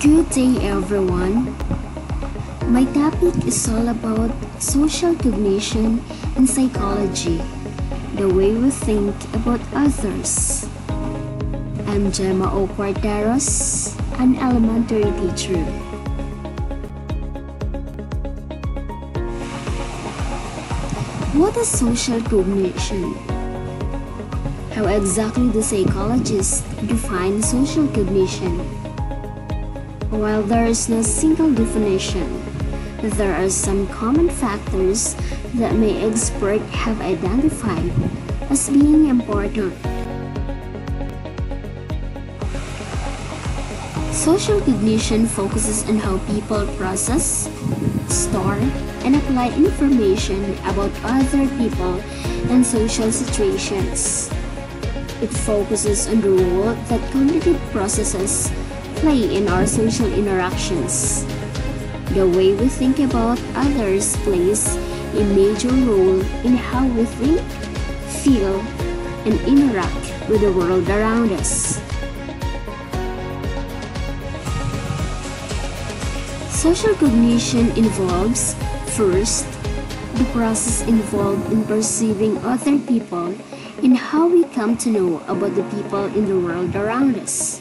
Good day, everyone. My topic is all about social cognition and psychology, the way we think about others. I'm Gemma O. An elementary teacher. What is social cognition? How exactly do psychologists define social cognition? While there is no single definition, there are some common factors that many experts have identified as being important. Social cognition focuses on how people process, store, and apply information about other people and social situations. It focuses on the role that cognitive processes play in our social interactions. The way we think about others plays a major role in how we think, feel, and interact with the world around us. Social cognition involves, first, the process involved in perceiving other people and how we come to know about the people in the world around us.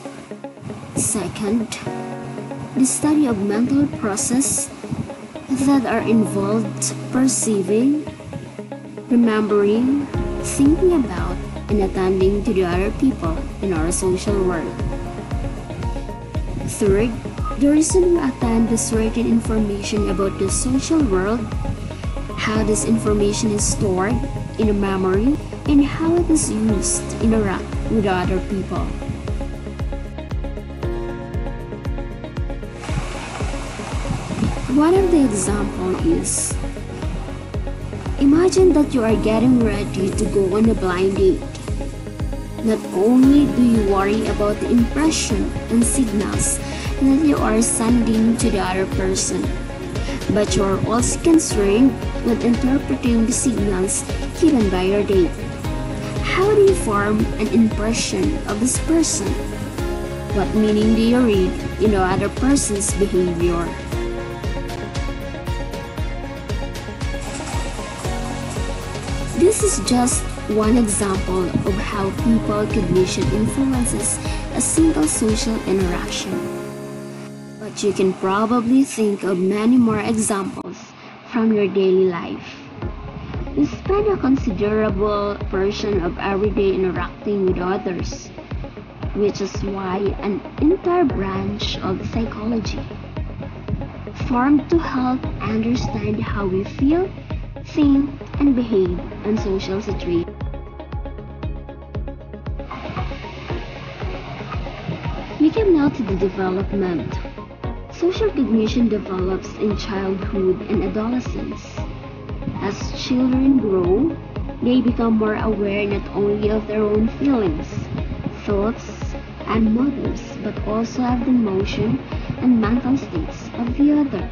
Second, the study of mental process that are involved perceiving, remembering, thinking about, and attending to the other people in our social world. Third, the reason we attend to certain information about the social world, how this information is stored in a memory, and how it is used to interact with other people. One of the example is Imagine that you are getting ready to go on a blind date. Not only do you worry about the impression and signals that you are sending to the other person, but you are also concerned with interpreting the signals given by your date. How do you form an impression of this person? What meaning do you read in the other person's behavior? This is just one example of how people cognition influences a single social interaction. But you can probably think of many more examples from your daily life. We spend a considerable portion of every day interacting with others, which is why an entire branch of psychology formed to help understand how we feel, think, and behave in social situations. We come now to the development. Social cognition develops in childhood and adolescence. As children grow, they become more aware not only of their own feelings, thoughts, and motives, but also of the emotion and mental states of the other.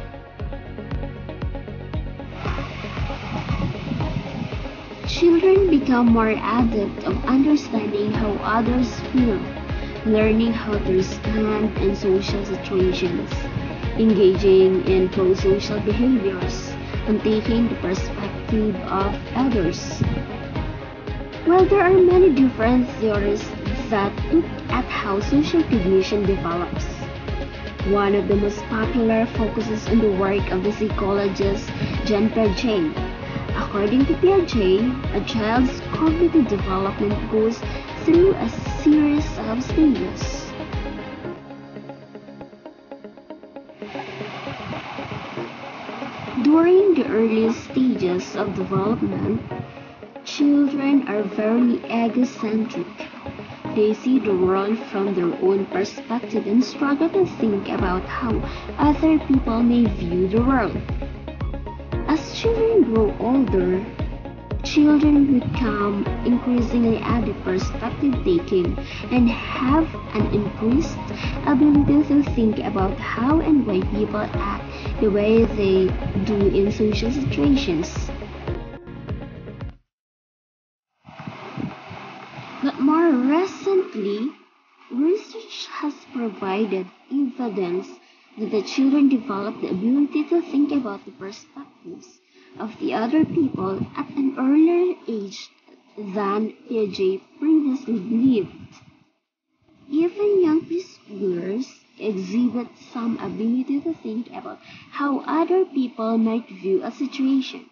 Children become more adept of understanding how others feel, learning how to respond in social situations, engaging in pro-social behaviors, and taking the perspective of others. While there are many different theories that look at how social cognition develops, one of the most popular focuses on the work of the psychologist Jean Piaget According to Piaget, a child's cognitive development goes through a series of stages. During the earliest stages of development, children are very egocentric. They see the world from their own perspective and struggle to think about how other people may view the world. As children grow older, children become increasingly adept perspective taking and have an increased ability to think about how and why people act the way they do in social situations. But more recently, research has provided evidence that the children develop the ability to think about the perspectives of the other people at an earlier age than Piaget previously believed. Even young preschoolers exhibit some ability to think about how other people might view a situation.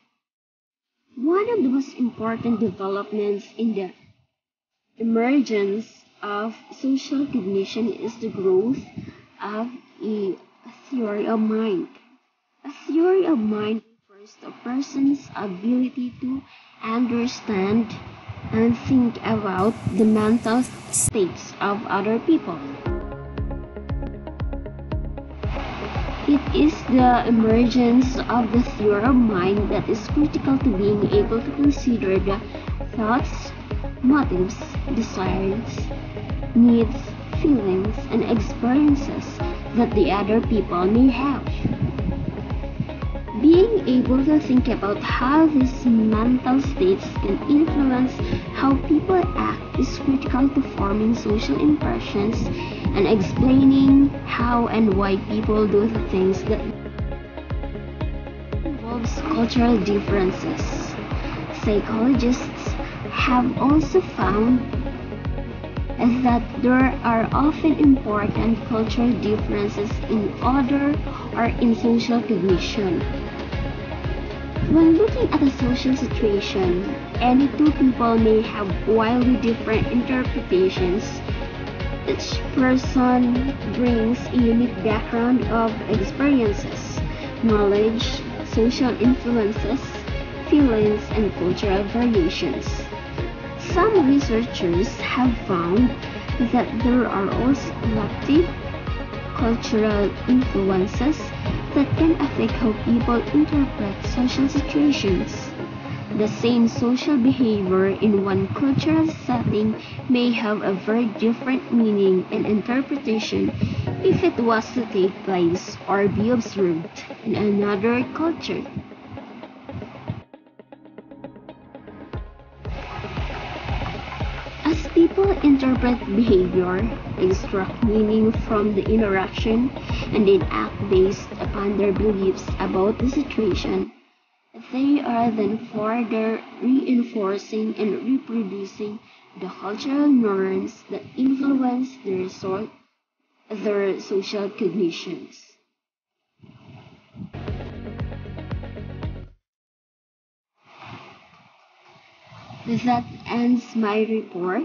One of the most important developments in the emergence of social cognition is the growth of a theory of mind. A theory of mind to a person's ability to understand and think about the mental states of other people. It is the emergence of the theory of mind that is critical to being able to consider the thoughts, motives, desires, needs, feelings, and experiences that the other people may have. Being able to think about how these mental states can influence how people act is critical to forming social impressions and explaining how and why people do the things that involves cultural differences. Psychologists have also found that there are often important cultural differences in order or in social cognition. When looking at a social situation, any two people may have wildly different interpretations. Each person brings a unique background of experiences, knowledge, social influences, feelings, and cultural variations. Some researchers have found that there are also collective cultural influences that can affect how people interpret social situations. The same social behavior in one cultural setting may have a very different meaning and interpretation if it was to take place or be observed in another culture. Interpret behavior, extract meaning from the interaction, and then act based upon their beliefs about the situation, they are then further reinforcing and reproducing the cultural norms that influence their, so- their social cognitions. That ends my report.